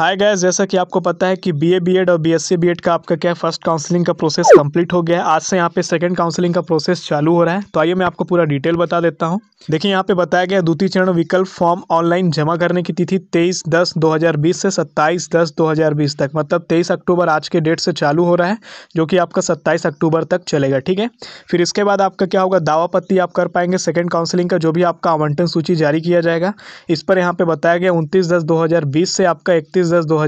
Hi guys जैसा कि आपको पता है कि बीए बीएड और बीएससी बीएड का आपका क्या फ़र्स्ट काउंसलिंग का प्रोसेस कंप्लीट हो गया है। आज से यहाँ पे सेकंड काउंसलिंग का प्रोसेस चालू हो रहा है। तो आइए मैं आपको पूरा डिटेल बता देता हूँ। देखिए, यहाँ पे बताया गया द्वितीय चरण विकल्प फॉर्म ऑनलाइन जमा करने की तिथि तेईस दस दो से सत्ताईस दस दो तक। मतलब तेईस अक्टूबर आज के डेट से चालू हो रहा है, जो कि आपका सत्ताईस अक्टूबर तक चलेगा, ठीक है? फिर इसके बाद आपका क्या होगा दावापत्ति आप कर पाएँगे सेकेंड काउंसलिंग का, जो भी आपका आवंटन सूची जारी किया जाएगा। इस पर यहाँ पे बताया गया उनतीस दस दो से आपका इकतीस दस दो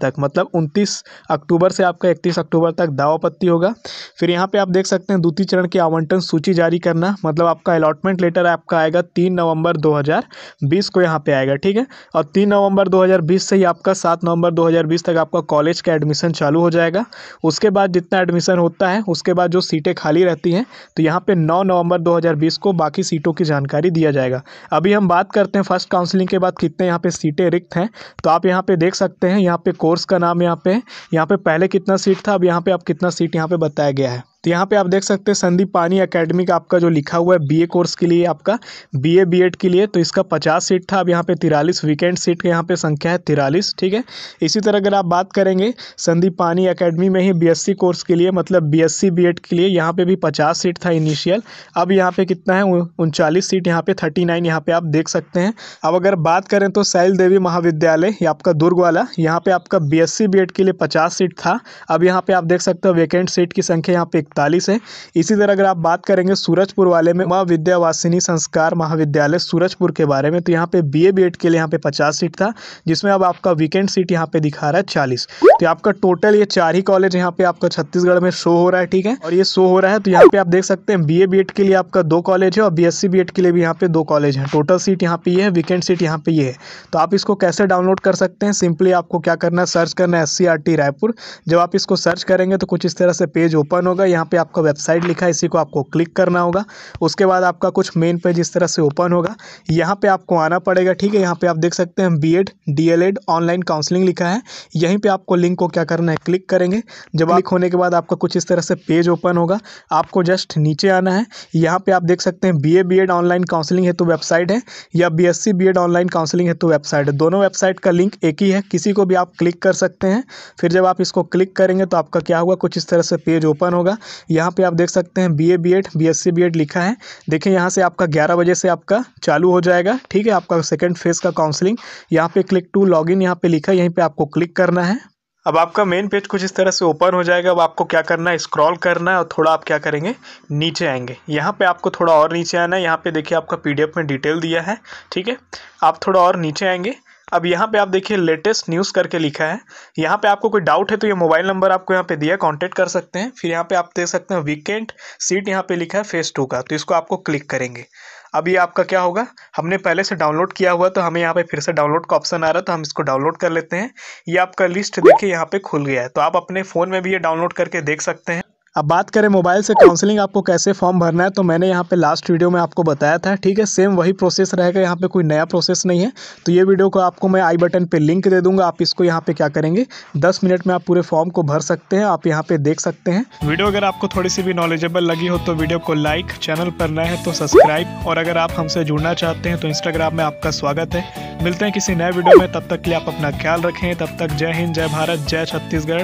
तक मतलब उनतीस अक्टूबर से आपका इकतीस अक्टूबर तक दावापत्ति होगा। फिर यहाँ पे आप देख सकते हैं द्वितीय चरण की आवंटन सूची जारी करना मतलब आपका अलॉटमेंट लेटर आपका आएगा तीन नवंबर 2020 को यहाँ पे आएगा, ठीक है? और तीन नवंबर 2020 से ही आपका सात नवंबर 2020 तक आपका कॉलेज का एडमिशन चालू हो जाएगा। उसके बाद जितना एडमिशन होता है, उसके बाद जो सीटें खाली रहती हैं तो यहाँ पे नौ नवंबर दो हज़ार बीस को बाकी सीटों की जानकारी दिया जाएगा। अभी हम बात करते हैं फ़र्स्ट काउंसलिंग के बाद कितने यहाँ पे सीटें रिक्त हैं तो आप यहाँ पे देख सकते हैं, यहाँ पे कोर्स का नाम यहाँ पे यहाँ पे पहले कितना सीट था, अब यहाँ पे आप कितना सीट यहाँ पे बताया गया है। तो यहाँ पे आप देख सकते हैं संदीप पानी अकेडमी का आपका जो लिखा हुआ है बीए कोर्स के लिए आपका बीए बीएड के लिए तो इसका पचास सीट था अब यहाँ पे तिरालीस वीकेंड सीट का यहाँ पे संख्या है तिरालीस ठीक है इसी तरह अगर आप बात करेंगे संदीप पानी अकेडमी में ही बीएससी कोर्स के लिए मतलब बीएससी बीएड के लिए यहाँ पे भी पचास सीट था इनिशियल अब यहाँ पे कितना है उनचालीस सीट यहाँ पे थर्टी नाइन यहाँ पे आप देख सकते हैं अब अगर बात करें तो सैल देवी महाविद्यालय ये आपका दुर्ग वाला यहाँ पे आपका बी एस के लिए पचास सीट था अब यहाँ पे आप देख सकते हो वेकेंट सीट की संख्या यहाँ पे इकतालीस है। इसी तरह अगर आप बात करेंगे सूरजपुर वाले में, माँ विद्यावासिनी संस्कार महाविद्यालय सूरजपुर के बारे में तो यहाँ पे बी ए के लिए यहाँ पे पचास सीट था, जिसमें अब आपका वीकेंड सीट यहाँ पे दिखा रहा है चालीस। तो आपका टोटल ये चार ही कॉलेज यहाँ पे आपका छत्तीसगढ़ में शो हो रहा है, ठीक है? और ये शो हो रहा है तो यहाँ पे आप देख सकते हैं बी ए के लिए आपका दो कॉलेज है और बी एस के लिए भी यहाँ पे दो कॉलेज है। टोटल सीट यहाँ पे ये है वीकेंड सीट यहाँ पे ये है। तो आप इसको कैसे डाउनलोड कर सकते हैं? सिंपली आपको क्या करना है? सर्च करना है एससीआरटी रायपुर जब आप इसको सर्च करेंगे तो कुछ इस तरह से पेज ओपन होगा। यहाँ पे आपका वेबसाइट लिखा है इसी को आपको क्लिक करना होगा। उसके बाद आपका कुछ मेन पेज इस तरह से ओपन होगा। यहाँ पे आपको आना पड़ेगा ठीक है? यहाँ पे आप देख सकते हैं B Ed D El Ed online counselling लिखा है। यहीं पे आपको लिंक को क्या करना है क्लिक करेंगे। जब क्लिक होने के बाद आपका कुछ इस तरह से पेज ओपन होगा आपको जस्ट नीचे आना है। यहाँ पे आप देख सकते हैं B A B Ed online counselling है तो वेबसाइट है या B S C B Ed online counselling है तो वेबसाइट है। दोनों वेबसाइट का लिंक एक ही है किसी को भी आप क्लिक कर सकते हैं। फिर जब आप इसको क्लिक करेंगे तो आपका क्या होगा कुछ इस तरह से पेज ओपन होगा। यहाँ पे आप देख सकते हैं B A B Ed B S C B Ed लिखा है। देखिए, यहाँ से आपका ग्यारह बजे से आपका चालू हो जाएगा, ठीक है? आपका सेकेंड फ़ेज़ का काउंसलिंग यहाँ पे क्लिक टू लॉग इन यहाँ पे लिखा है, यहीं पे आपको क्लिक करना है। अब आपका मेन पेज कुछ इस तरह से ओपन हो जाएगा। अब आपको क्या करना है? स्क्रॉल करना है और थोड़ा आप क्या करेंगे? नीचे आएँगे। यहाँ पे आपको थोड़ा और नीचे आना है। यहाँ पे देखिए आपका पीडीएफ में डिटेल दिया है, ठीक है? आप थोड़ा और नीचे आएँगे। अब यहाँ पे आप देखिए लेटेस्ट न्यूज़ करके लिखा है। यहाँ पे आपको कोई डाउट है तो ये मोबाइल नंबर आपको यहाँ पे दिया कॉन्टेक्ट कर सकते हैं। फिर यहाँ पे आप देख सकते हैं वीकेंड सीट यहाँ पे लिखा है फेस टू का तो इसको आपको क्लिक करेंगे। अब ये आपका क्या होगा? हमने पहले से डाउनलोड किया हुआ तो हमें यहाँ पे फिर से डाउनलोड का ऑप्शन आ रहा है तो हम इसको डाउनलोड कर लेते हैं। ये आपका लिस्ट देखिए यहाँ पे खुल गया है तो आप अपने फ़ोन में भी ये डाउनलोड करके देख सकते हैं। अब बात करें मोबाइल से काउंसलिंग आपको कैसे फॉर्म भरना है तो मैंने यहाँ पे लास्ट वीडियो में आपको बताया था, ठीक है? सेम वही प्रोसेस रहेगा, यहाँ पे कोई नया प्रोसेस नहीं है। तो ये वीडियो को आपको मैं आई बटन पे लिंक दे दूँगा, आप इसको यहाँ पे क्या करेंगे? दस मिनट में आप पूरे फॉर्म को भर सकते हैं, आप यहाँ पे देख सकते हैं। वीडियो अगर आपको थोड़ी सी भी नॉलेजेबल लगी हो तो वीडियो को लाइक चैनल पर नए हैं तो सब्सक्राइब और अगर आप हमसे जुड़ना चाहते हैं तो इंस्टाग्राम में आपका स्वागत है। मिलते हैं किसी नए वीडियो में, तब तक के लिए आप अपना ख्याल रखें। तब तक जय हिंद, जय भारत, जय छत्तीसगढ़।